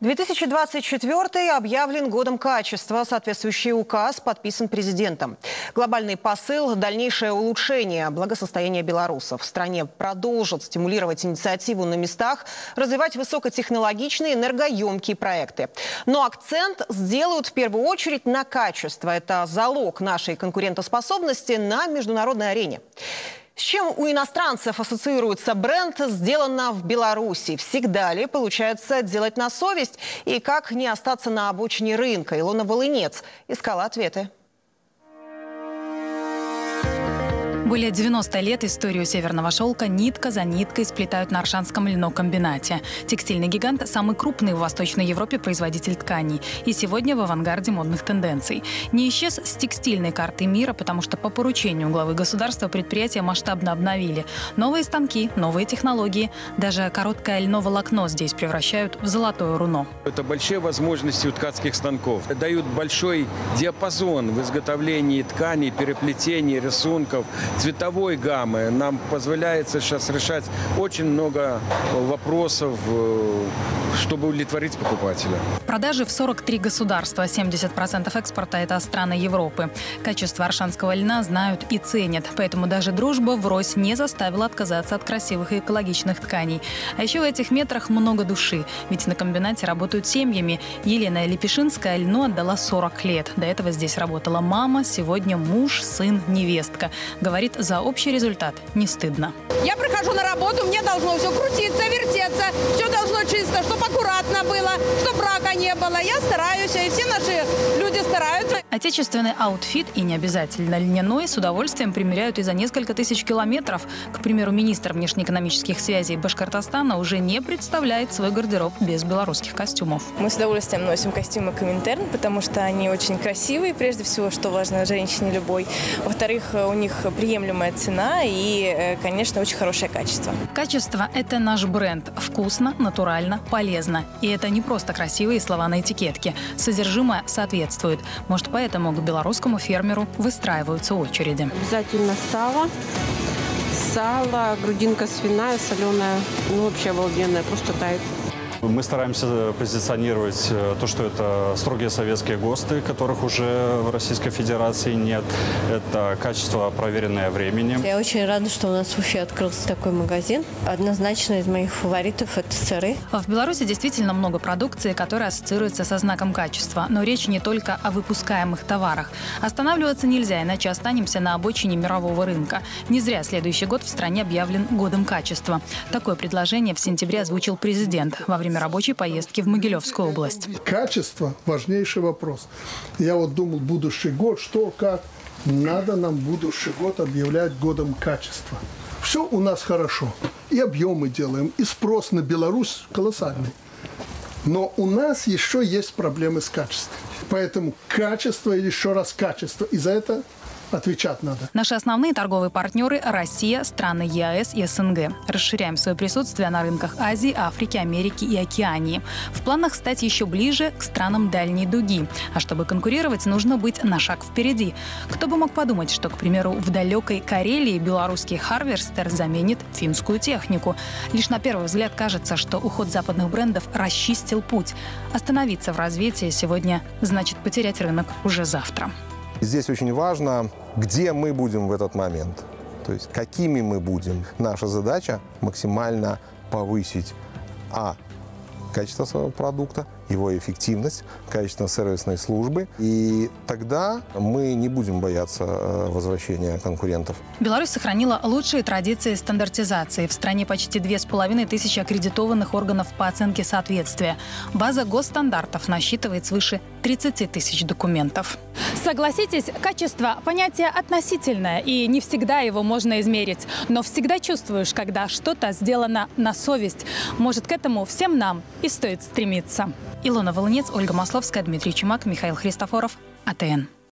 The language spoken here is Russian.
2024 объявлен годом качества. Соответствующий указ подписан президентом. Глобальный посыл – дальнейшее улучшение благосостояния белорусов. В стране продолжат стимулировать инициативу на местах, развивать высокотехнологичные энергоемкие проекты. Но акцент сделают в первую очередь на качество. Это залог нашей конкурентоспособности на международной арене. С чем у иностранцев ассоциируется бренд «Сделано в Беларуси»? Всегда ли получается делать на совесть? И как не остаться на обочине рынка? Илона Волынец искала ответы. Более 90 лет историю северного шелка нитка за ниткой сплетают на Аршанском льнокомбинате. Текстильный гигант – самый крупный в Восточной Европе производитель тканей. И сегодня в авангарде модных тенденций. Не исчез с текстильной карты мира, потому что по поручению главы государства предприятие масштабно обновили. Новые станки, новые технологии. Даже короткое льноволокно здесь превращают в золотое руно. Это большие возможности у ткацких станков. Дают большой диапазон в изготовлении тканей, переплетений, рисунков, цветовой гаммы. Нам позволяет сейчас решать очень много вопросов, э, чтобы удовлетворить покупателя. Продажи в 43 государства, 70% экспорта – это страны Европы. Качество аршанского льна знают и ценят, поэтому даже дружба врозь не заставила отказаться от красивых и экологичных тканей. А еще в этих метрах много души, ведь на комбинате работают семьями. Елена Лепешинская льну отдала 40 лет. До этого здесь работала мама, сегодня муж, сын, невестка. Говорит, за общий результат не стыдно. Я прихожу на работу, мне должно все крутиться, вертеться, чтобы аккуратно было, чтобы брака не было. Я стараюсь, и все наши люди стараются. Отечественный outfit и не обязательно льняной с удовольствием примеряют и за несколько тысяч километров. К примеру, министр внешнеэкономических связей Башкортостана уже не представляет свой гардероб без белорусских костюмов. Мы с удовольствием носим костюмы Коминтерн, потому что они очень красивые, прежде всего, что важно женщине любой. Во-вторых, у них приемлемая цена и, э, конечно, очень хорошее качество. Качество – это наш бренд. Вкусно, натурально, полезно. И это не просто красивые слова на этикетке. Содержимое соответствует. Может, поэтому к белорусскому фермеру выстраиваются очереди. Обязательно сало, сало, грудинка свиная, соленая, ну вообще обалденная, просто тает. Мы стараемся позиционировать э, то, что это строгие советские ГОСТы, которых уже в Российской Федерации нет. Это качество, проверенное временем. Я очень рада, что у нас в Уфе открылся такой магазин. Однозначно из моих фаворитов это сыры. В Беларуси действительно много продукции, которая ассоциируется со знаком качества. Но речь не только о выпускаемых товарах. Останавливаться нельзя, иначе останемся на обочине мирового рынка. Не зря следующий год в стране объявлен годом качества. Такое предложение в сентябре озвучил президент во время время рабочей поездки в Могилевскую область. Качество – важнейший вопрос. Я вот думал, будущий год, что, как. Надо нам будущий год объявлять годом качества. Все у нас хорошо. И объемы делаем, и спрос на Беларусь колоссальный. Но у нас еще есть проблемы с качеством. Поэтому качество и еще раз качество. И за это отвечать надо. Наши основные торговые партнеры – Россия, страны ЕАЭС и СНГ. Расширяем свое присутствие на рынках Азии, Африки, Америки и Океании. В планах стать еще ближе к странам дальней дуги. А чтобы конкурировать, нужно быть на шаг впереди. Кто бы мог подумать, что, к примеру, в далекой Карелии белорусский Харверстер заменит финскую технику. Лишь на первый взгляд кажется, что уход западных брендов расчистил путь. Остановиться в развитии сегодня значит потерять рынок уже завтра. Здесь очень важно, где мы будем в этот момент. То есть какими мы будем. Наша задача максимально повысить а качество своего продукта, его эффективность, качество сервисной службы. И тогда мы не будем бояться э, возвращения конкурентов. Беларусь сохранила лучшие традиции стандартизации. В стране почти две с половиной тысячи аккредитованных органов по оценке соответствия. База госстандартов насчитывает свыше 30 тысяч документов. Согласитесь, качество – понятие относительное, и не всегда его можно измерить. Но всегда чувствуешь, когда что-то сделано на совесть. Может, к этому всем нам и стоит стремиться. Илона Волынец, Ольга Масловская, Дмитрий Чумак, Михаил Христофоров, АТН.